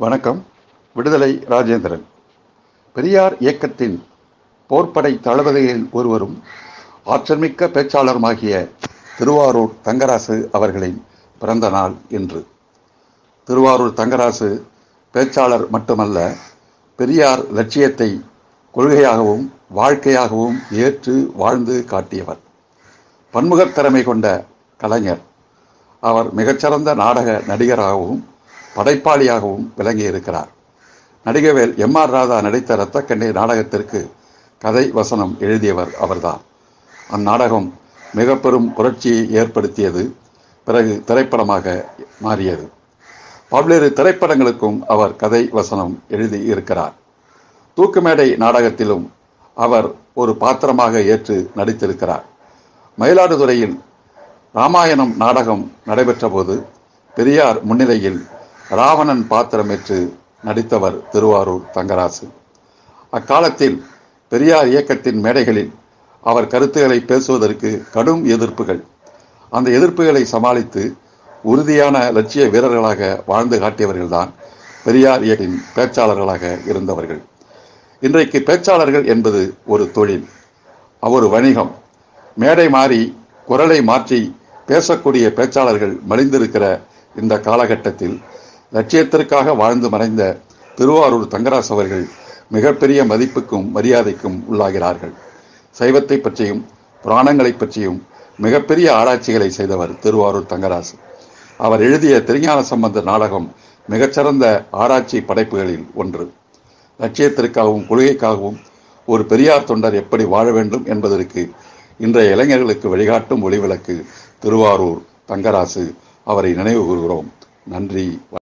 வணக்கம். விடுதலை ராஜேந்திரன். பெரியார் இயக்கத்தின் போர்ப்படை தளபதிகளில் ஒருவரும் ஆற்றல்மிக்க பேச்சாளருமாகிய திருவாரூர் தங்கராசு அவர்களின் பிறந்த நாள் இன்று. திருவாரூர் தங்கராசு பேச்சாளர் மட்டுமல்ல பெரியார் லட்சியத்தை கொள்கையாகவும் வாழ்க்கையாகவும் ஏற்று வாழ்ந்து காட்டியவர். பன்முகத் திறமை கொண்ட கலைஞர். அவர் மிகச்சிறந்த நாடக நடிகராகவும் படைப்பாளியாகவும் விளங்கி இருக்கிறார் நடிகவேல் எம் ஆர் ராதா நடித்த இரத்தக்கண்ணே நாடகத்திற்கு கதை வசனம் எழுதியவர் அவர்தான். அந்நாடகம் மிக பெரும் புரட்சியை ஏற்படுத்தியது பிறகு திரைப்படமாக மாறியது. பல்வேறு திரைப்படங்களுக்கும் அவர் கதை வசனம் எழுதி இருக்கிறார் தூக்குமேடை நாடகத்திலும் அவர் ஒரு பாத்திரமாக ஏற்று நடித்திருக்கிறார். மயிலாடுதுறையில் ராமாயணம் நாடகம் நடைபெற்றபோது பெரியார் முன்னிலையில் ராவணன் பாத்திரமேற்று நடித்தவர் திருவாரூர் தங்கராசு. அக்காலத்தில் பெரியார் இயக்கத்தின் மேடைகளில் அவர் கருத்துக்களை பேசுவதற்கு கடும் எதிர்ப்புகள். அந்த எதிர்ப்புகளை சமாளித்து உறுதியான லட்சிய வீரர்களாக வாழ்ந்து காட்டியவர்கள்தான் பெரியார் இயக்கின் பேச்சாளர்களாக இருந்தவர்கள். இன்றைக்கு பேச்சாளர்கள் என்பது ஒரு தொழில் ஒரு வணிகம். மேடை மாறி குரலை மாற்றி பேசக்கூடிய பேச்சாளர்கள் மலிந்திருக்கிற இந்த காலகட்டத்தில் லட்சியத்திற்காக வாழ்ந்து மறைந்த திருவாரூர் தங்கராஸ் அவர்கள் மிகப்பெரிய மதிப்புக்கும் மரியாதைக்கும் உள்ளாகிறார்கள். சைவத்தை பற்றியும் புராணங்களை பற்றியும் மிகப்பெரிய ஆராய்ச்சிகளை செய்தவர் திருவாரூர் தங்கராசு அவர் எழுதிய திருஞான சம்பந்த நாடகம் மிகச்சிறந்த ஆராய்ச்சி படைப்புகளில் ஒன்று. லட்சியத்திற்காகவும் கொள்கைக்காகவும் ஒரு பெரியார் தொண்டர் எப்படி வாழ வேண்டும் என்பதற்கு இன்றைய இளைஞர்களுக்கு வழிகாட்டும் ஒளிவிளக்கு திருவாரூர் தங்கராசு அவரை நினைவு கூறுகிறோம். நன்றி